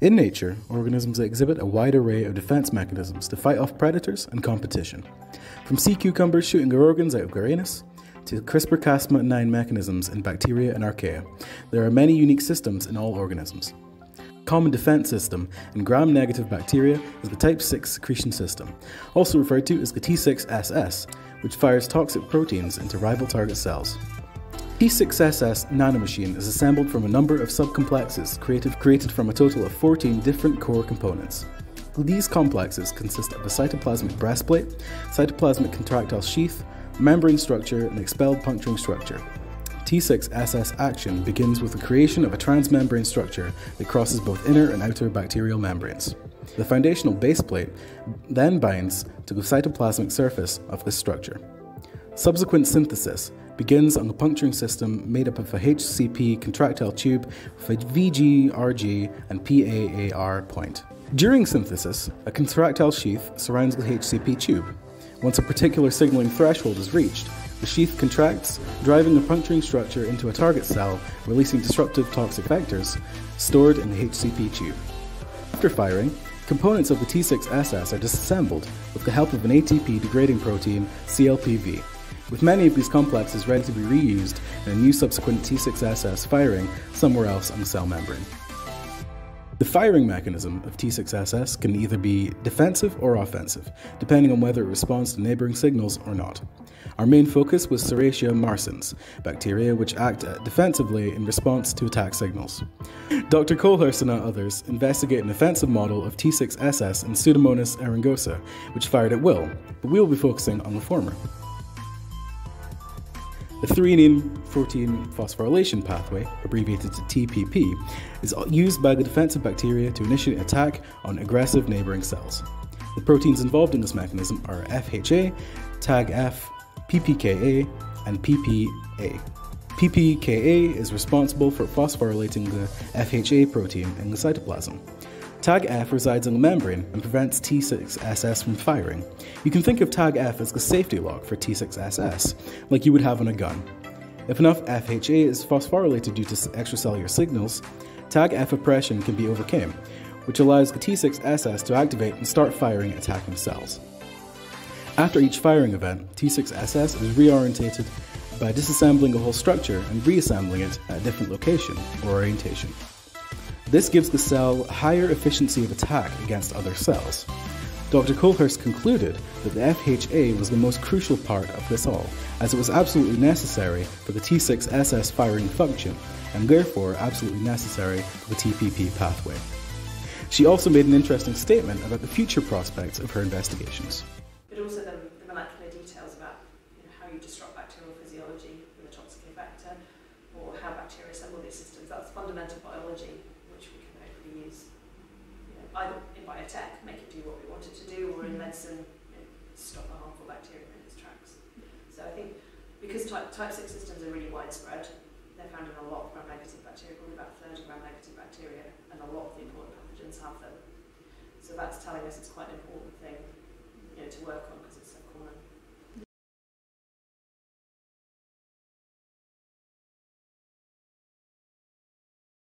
In nature, organisms exhibit a wide array of defense mechanisms to fight off predators and competition. From sea cucumbers shooting their organs out of their anus, to CRISPR Cas9 mechanisms in bacteria and archaea, there are many unique systems in all organisms. Common defense system in gram-negative bacteria is the type 6 secretion system, also referred to as the T6SS, which fires toxic proteins into rival target cells. T6SS nanomachine is assembled from a number of subcomplexes created, created from a total of 14 different core components. These complexes consist of a cytoplasmic breastplate, cytoplasmic contractile sheath, membrane structure, and expelled puncturing structure. T6SS action begins with the creation of a transmembrane structure that crosses both inner and outer bacterial membranes. The foundational base plate then binds to the cytoplasmic surface of this structure. Subsequent synthesis begins on the puncturing system made up of a HCP contractile tube with a VGRG and PAAR point. During synthesis, a contractile sheath surrounds the HCP tube. Once a particular signaling threshold is reached, the sheath contracts, driving the puncturing structure into a target cell, releasing disruptive toxic vectors stored in the HCP tube. After firing, components of the T6SS are disassembled with the help of an ATP degrading protein, CLPV, with many of these complexes ready to be reused in a new subsequent T6SS firing somewhere else on the cell membrane. The firing mechanism of T6SS can either be defensive or offensive, depending on whether it responds to neighbouring signals or not. Our main focus was Serratia marsans, bacteria which act defensively in response to attack signals. Dr. Colhurst and others investigate an offensive model of T6SS in Pseudomonas aeruginosa, which fired at will, but we will be focusing on the former. The threonine protein phosphorylation pathway, abbreviated to TPP, is used by the defensive bacteria to initiate attack on aggressive neighboring cells. The proteins involved in this mechanism are FHA, TAGF, PPKA, and PPA. PPKA is responsible for phosphorylating the FHA protein in the cytoplasm. Tag F resides on the membrane and prevents T6SS from firing. You can think of Tag F as the safety lock for T6SS, like you would have on a gun. If enough FHA is phosphorylated due to extracellular signals, Tag F oppression can be overcome, which allows the T6SS to activate and start firing attacking cells. After each firing event, T6SS is reorientated by disassembling the whole structure and reassembling it at a different location or orientation. This gives the cell higher efficiency of attack against other cells. Dr. Colhurst concluded that the FHA was the most crucial part of this all, as it was absolutely necessary for the T6SS firing function, and therefore absolutely necessary for the TPP pathway. She also made an interesting statement about the future prospects of her investigations. But also the, the molecular details about you know, how you disrupt bacterial physiology with a toxic vector, or how bacteria assemble these systems. That's fundamental biology either in biotech, make it do what we want it to do, or in mm-hmm. Medicine, stop the harmful bacteria in its tracks. So I think because type, type 6 systems are really widespread, they're found in a lot of gram-negative bacteria, probably about 30 gram-negative bacteria, and a lot of the important pathogens have them. So that's telling us it's quite an important thing you know, to work on because it's so common.